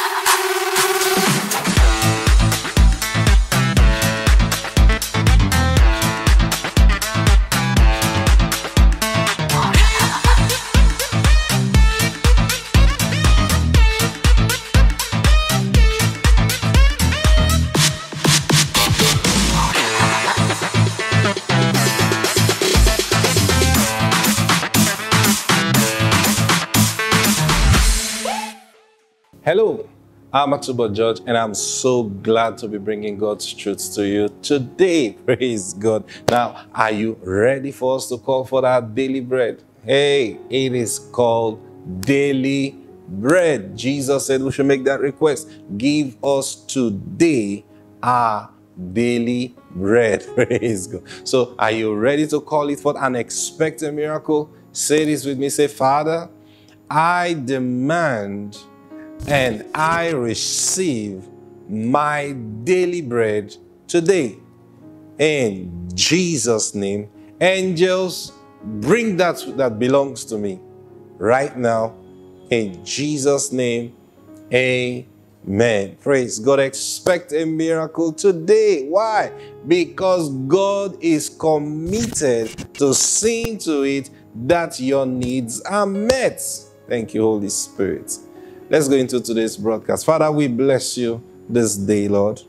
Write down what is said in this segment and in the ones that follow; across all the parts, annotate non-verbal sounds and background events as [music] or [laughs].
Hello, [laughs] I'm Atubo George, and I'm so glad to be bringing God's truths to you today. [laughs] Praise God. Now, are you ready for us to call for that daily bread? Hey, it is called daily bread. Jesus said we should make that request. Give us today our daily bread. [laughs] Praise God. So, are you ready to call it for an expected miracle? Say this with me. Say, Father, I demand and I receive my daily bread today. In Jesus' name, angels, bring that that belongs to me right now. In Jesus' name, amen. Praise God. Expect a miracle today. Why? Because God is committed to seeing to it that your needs are met. Thank you, Holy Spirit. Let's go into today's broadcast. Father, we bless you this day, Lord.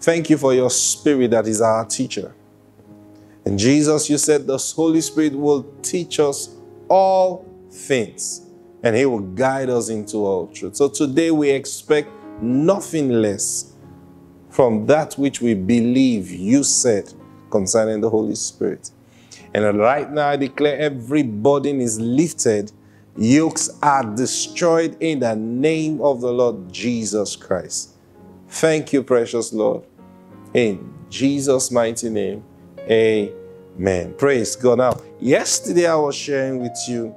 Thank you for your spirit that is our teacher. And Jesus, you said the Holy Spirit will teach us all things and he will guide us into all truth. So today we expect nothing less from that which we believe you said concerning the Holy Spirit. And right now I declare every burden is lifted Yokes are destroyed in the name of the Lord Jesus Christ. Thank you, precious Lord. In Jesus' mighty name, amen. Praise God. Now, yesterday I was sharing with you.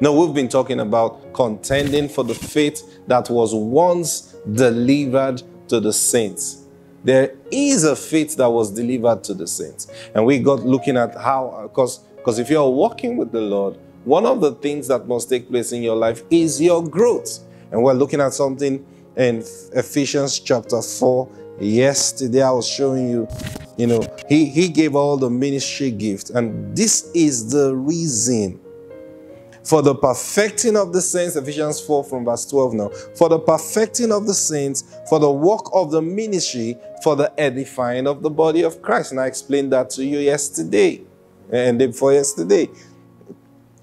Now, we've been talking about contending for the faith that was once delivered to the saints. There is a faith that was delivered to the saints. And we got looking at how, because because if you're walking with the Lord, one of the things that must take place in your life is your growth. And we're looking at something in Ephesians chapter 4. Yesterday, I was showing you, you know, he, he gave all the ministry gifts. And this is the reason for the perfecting of the saints, Ephesians 4 from verse 12 now, for the perfecting of the saints, for the work of the ministry, for the edifying of the body of Christ. And I explained that to you yesterday and day before yesterday.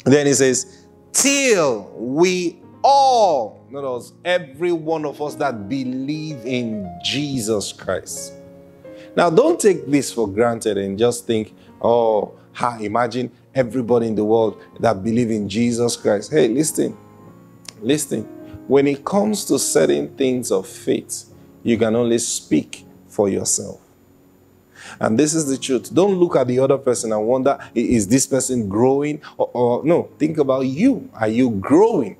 Then he says, till we all, other words, every one of us that believe in Jesus Christ. Now, don't take this for granted and just think, oh, ha, imagine everybody in the world that believe in Jesus Christ. Hey, listen, listen. When it comes to certain things of faith, you can only speak for yourself. And this is the truth. Don't look at the other person and wonder, is this person growing? Or, or no, think about you. Are you growing?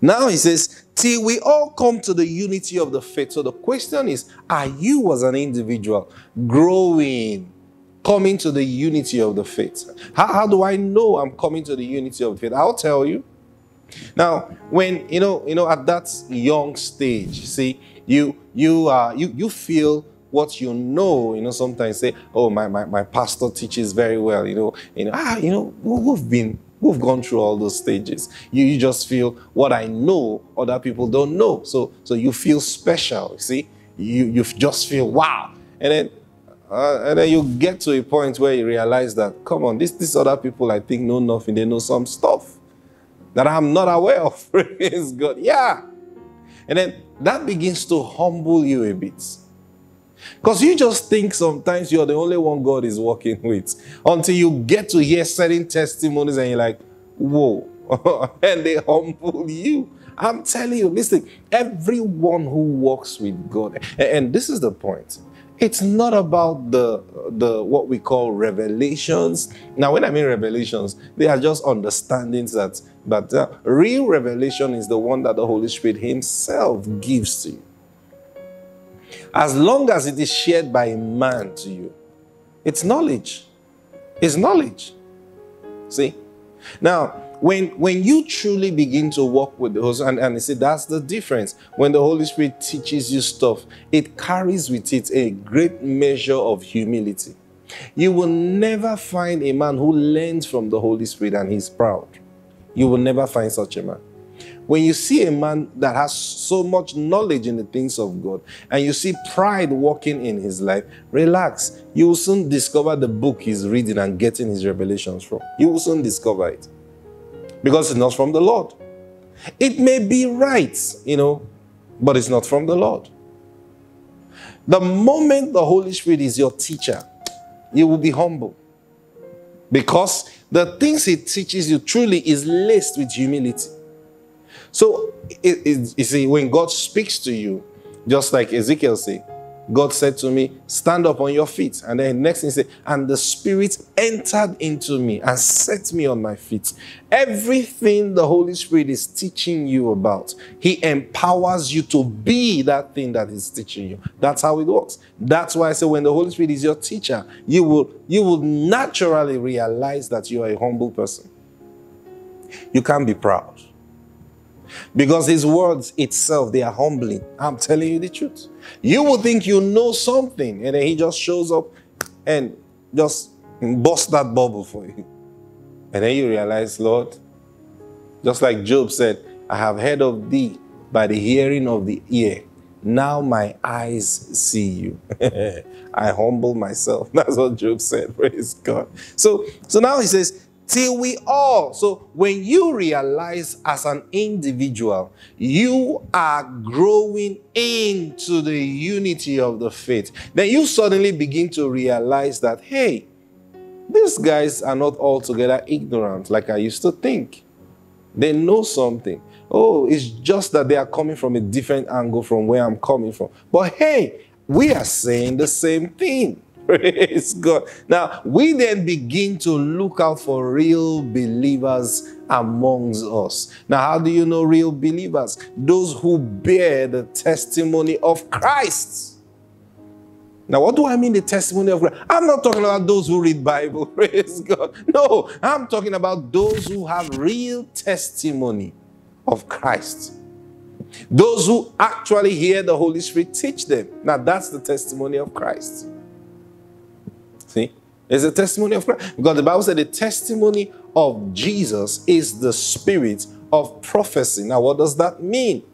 Now he says, till we all come to the unity of the faith. So the question is, are you as an individual growing? Coming to the unity of the faith. How, how do I know I'm coming to the unity of the faith? I'll tell you. Now, when you know, you know, at that young stage, see, you you uh you you feel what you know, you know, sometimes say, oh, my, my, my pastor teaches very well, you know, you know, ah, you know, we've been, we've gone through all those stages. You, you just feel what I know, other people don't know. So, so you feel special, you see, you, you just feel, wow. And then, uh, and then you get to a point where you realize that, come on, this, these other people I think know nothing, they know some stuff that I'm not aware of. [laughs] Praise God. Yeah. And then that begins to humble you a bit. Because you just think sometimes you're the only one God is working with until you get to hear certain testimonies and you're like, whoa. [laughs] and they humble you. I'm telling you, listen, everyone who walks with God, and this is the point. It's not about the the what we call revelations. Now, when I mean revelations, they are just understandings that, but uh, real revelation is the one that the Holy Spirit Himself gives to you as long as it is shared by a man to you. It's knowledge. It's knowledge. See? Now, when when you truly begin to walk with the Holy Spirit, and, and I see that's the difference. When the Holy Spirit teaches you stuff, it carries with it a great measure of humility. You will never find a man who learns from the Holy Spirit and he's proud. You will never find such a man. When you see a man that has so much knowledge in the things of God and you see pride walking in his life, relax. You will soon discover the book he's reading and getting his revelations from. You will soon discover it because it's not from the Lord. It may be right, you know, but it's not from the Lord. The moment the Holy Spirit is your teacher, you will be humble because the things he teaches you truly is laced with humility. So, it, it, you see, when God speaks to you, just like Ezekiel said, God said to me, Stand up on your feet. And then next thing he said, And the Spirit entered into me and set me on my feet. Everything the Holy Spirit is teaching you about, He empowers you to be that thing that He's teaching you. That's how it works. That's why I say when the Holy Spirit is your teacher, you will, you will naturally realize that you are a humble person. You can't be proud. Because his words itself, they are humbling. I'm telling you the truth. You would think you know something, and then he just shows up and just bust that bubble for you. And then you realize, Lord, just like Job said, I have heard of thee by the hearing of the ear. Now my eyes see you. [laughs] I humble myself. [laughs] That's what Job said. Praise God. So, so now he says, till we all. So when you realize as an individual, you are growing into the unity of the faith, then you suddenly begin to realize that, hey, these guys are not altogether ignorant like I used to think. They know something. Oh, it's just that they are coming from a different angle from where I'm coming from. But hey, we are saying the same thing. Praise God. Now, we then begin to look out for real believers amongst us. Now, how do you know real believers? Those who bear the testimony of Christ. Now, what do I mean the testimony of Christ? I'm not talking about those who read Bible, [laughs] praise God. No, I'm talking about those who have real testimony of Christ. Those who actually hear the Holy Spirit teach them. Now, that's the testimony of Christ. See? It's a testimony of Christ. Because the Bible said the testimony of Jesus is the spirit of prophecy. Now, what does that mean?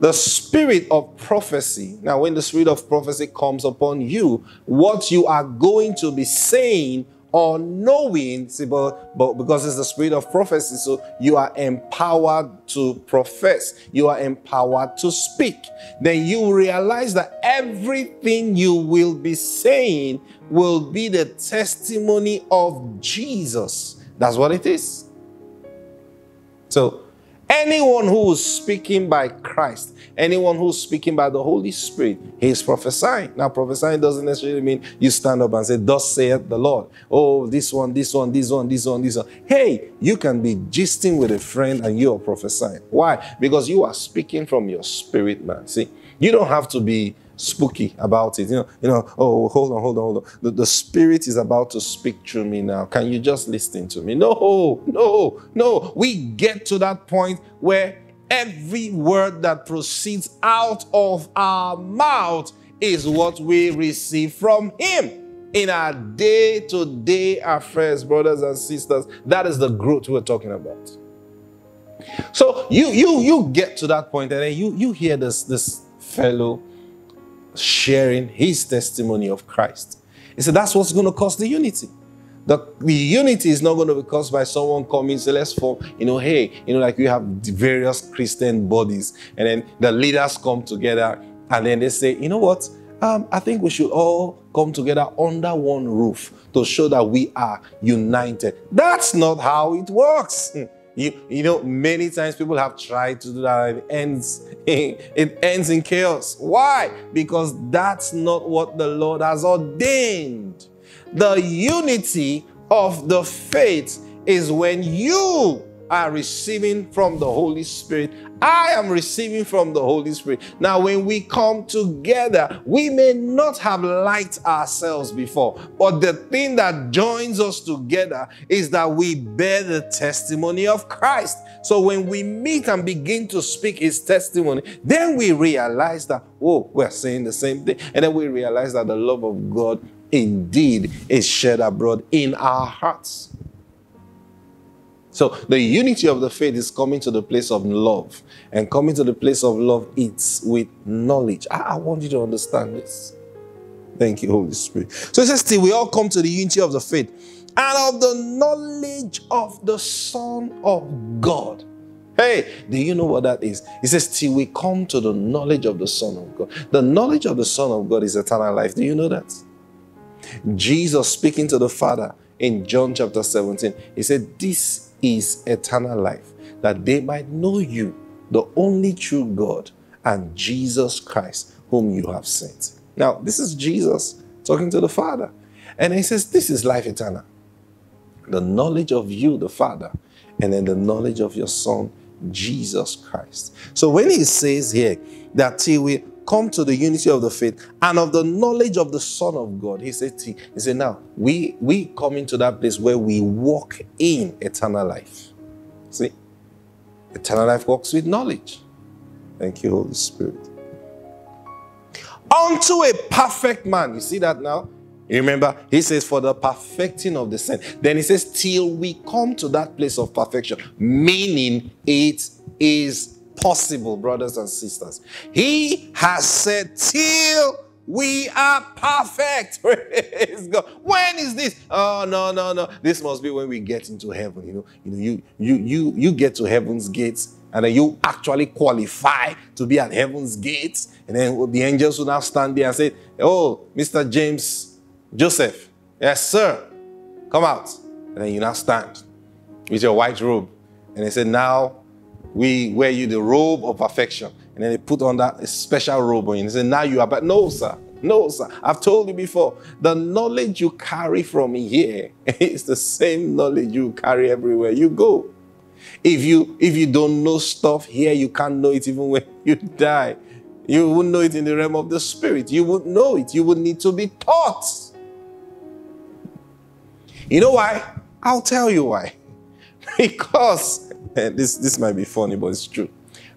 The spirit of prophecy. Now, when the spirit of prophecy comes upon you, what you are going to be saying or knowing, see, but, but because it's the spirit of prophecy, so you are empowered to profess, you are empowered to speak. Then you realize that everything you will be saying will be the testimony of Jesus. That's what it is. So, anyone who is speaking by Christ Anyone who's speaking by the Holy Spirit, he's prophesying. Now, prophesying doesn't necessarily mean you stand up and say, Thus saith the Lord. Oh, this one, this one, this one, this one, this one. Hey, you can be gisting with a friend and you are prophesying. Why? Because you are speaking from your spirit, man. See, you don't have to be spooky about it. You know, you know, oh, hold on, hold on, hold on. The, the spirit is about to speak through me now. Can you just listen to me? No, no, no. We get to that point where Every word that proceeds out of our mouth is what we receive from Him in our day to day affairs, brothers and sisters. That is the growth we're talking about. So you you you get to that point and then you you hear this this fellow sharing his testimony of Christ. He said that's what's going to cause the unity. The, the unity is not going to be caused by someone coming, say, let's form, you know, hey, you know, like we have various Christian bodies, and then the leaders come together, and then they say, you know what? Um, I think we should all come together under one roof to show that we are united. That's not how it works. You, you know, many times people have tried to do that and it ends in, [laughs] it ends in chaos. Why? Because that's not what the Lord has ordained. The unity of the faith is when you are receiving from the Holy Spirit. I am receiving from the Holy Spirit. Now, when we come together, we may not have liked ourselves before, but the thing that joins us together is that we bear the testimony of Christ. So when we meet and begin to speak his testimony, then we realize that, oh, we're saying the same thing. And then we realize that the love of God indeed is shed abroad in our hearts. So the unity of the faith is coming to the place of love. And coming to the place of love, it's with knowledge. I, I want you to understand this. Thank you, Holy Spirit. So it says, till we all come to the unity of the faith and of the knowledge of the Son of God. Hey, do you know what that is? He says, till we come to the knowledge of the Son of God. The knowledge of the Son of God is eternal life. Do you know that? Jesus speaking to the Father in John chapter 17, he said, This is eternal life, that they might know you, the only true God, and Jesus Christ, whom you have sent. Now, this is Jesus talking to the Father. And he says, This is life eternal. The knowledge of you, the Father, and then the knowledge of your Son, Jesus Christ. So when he says here that till we come to the unity of the faith and of the knowledge of the Son of God. He said, he said, now we we come into that place where we walk in eternal life. See? Eternal life walks with knowledge. Thank you, Holy Spirit. Unto a perfect man. You see that now? You remember, he says, for the perfecting of the saint. Then he says, till we come to that place of perfection, meaning it is possible, brothers and sisters. He has said, till we are perfect. [laughs] Praise God. When is this? Oh no, no, no. This must be when we get into heaven. You know, you know, you you you you get to heaven's gates, and then you actually qualify to be at heaven's gates. And then the angels will now stand there and say, Oh, Mr. James Joseph, yes, sir. Come out. And then you now stand with your white robe. And they said, Now we wear you the robe of perfection. And then they put on that special robe on you and say, now you are, but no, sir. No, sir. I've told you before, the knowledge you carry from here [laughs] is the same knowledge you carry everywhere you go. If you if you don't know stuff here, you can't know it even when you die. You wouldn't know it in the realm of the spirit. You would know it. You would need to be taught. You know why? I'll tell you why. [laughs] Because [laughs] this, this might be funny, but it's true.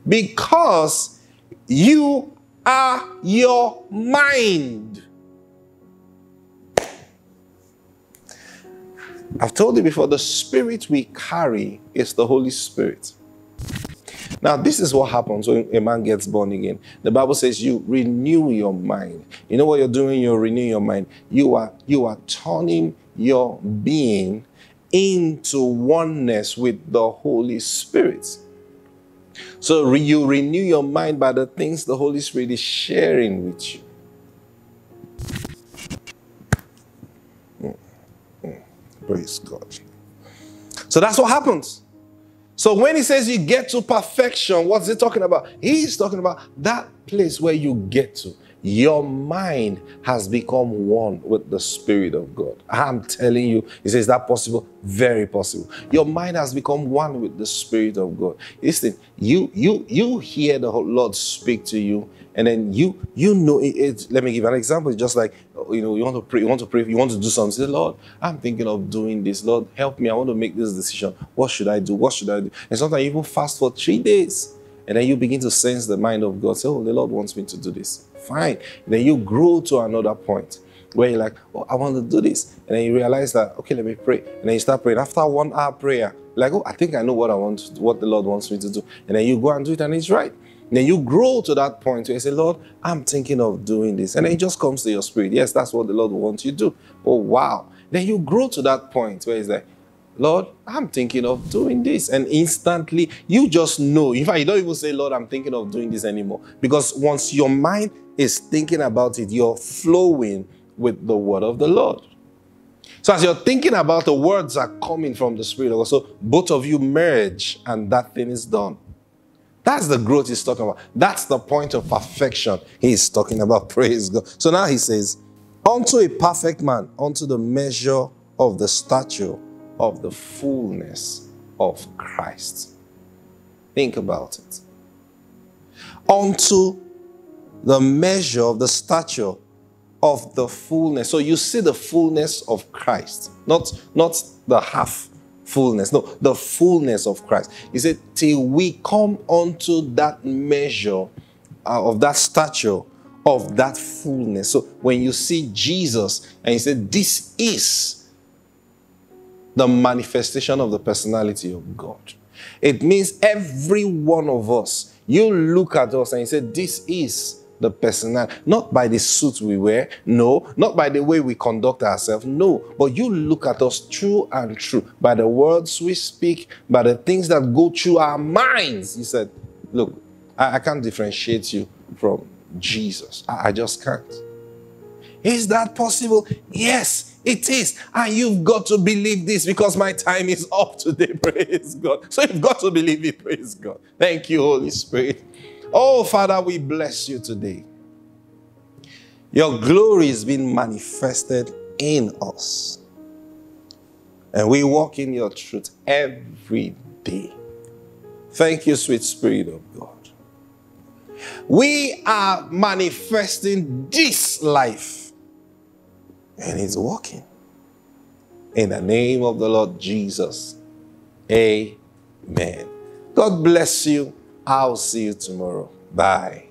Because you are your mind. I've told you before, the spirit we carry is the Holy Spirit. Now, this is what happens when a man gets born again. The Bible says you renew your mind. You know what you're doing? You're renewing your mind. You are you are turning your being into oneness with the Holy Spirit. So you renew your mind by the things the Holy Spirit is sharing with you. Mm, mm. Praise God. So that's what happens. So when he says you get to perfection, what's he talking about? He's talking about that place where you get to your mind has become one with the Spirit of God. I'm telling you, he says, Is that possible? Very possible. Your mind has become one with the Spirit of God. Listen, you you you hear the Lord speak to you, and then you you know it, it, let me give an example. It's just like you know, you want to pray, you want to pray, you want to do something. Say, Lord, I'm thinking of doing this. Lord, help me. I want to make this decision. What should I do? What should I do? And sometimes you even fast for three days. And then you begin to sense the mind of God. Say, Oh, the Lord wants me to do this fine. Then you grow to another point where you're like, oh, I want to do this. And then you realize that, okay, let me pray. And then you start praying. After one hour prayer, like, oh, I think I know what I want, what the Lord wants me to do. And then you go and do it and it's right. And then you grow to that point where you say, Lord, I'm thinking of doing this. And then it just comes to your spirit. Yes, that's what the Lord wants you to do. Oh, wow. Then you grow to that point where it's like, Lord, I'm thinking of doing this. And instantly, you just know. In fact, you don't even say, Lord, I'm thinking of doing this anymore. Because once your mind is thinking about it, you're flowing with the word of the Lord. So as you're thinking about the words are coming from the Spirit of God, so both of you merge and that thing is done. That's the growth he's talking about. That's the point of perfection he's talking about. [laughs] Praise God. So now he says, unto a perfect man, unto the measure of the stature of the fullness of Christ. Think about it. Unto the measure of the stature of the fullness. So you see the fullness of Christ, not, not the half fullness, no, the fullness of Christ. He said, till we come unto that measure uh, of that stature of that fullness. So when you see Jesus and you say, this is the manifestation of the personality of God. It means every one of us, you look at us and you say, this is the personality, not by the suit we wear, no, not by the way we conduct ourselves, no, but you look at us true and true by the words we speak, by the things that go through our minds. He said, Look, I, I can't differentiate you from Jesus. I, I just can't. Is that possible? Yes, it is. And you've got to believe this because my time is up today. [laughs] Praise God. So you've got to believe it. Praise God. Thank you, Holy Spirit. Oh, Father, we bless you today. Your glory is being manifested in us. And we walk in your truth every day. Thank you, sweet Spirit of God. We are manifesting this life, and it's working. In the name of the Lord Jesus. Amen. God bless you. I'll see you tomorrow. Bye.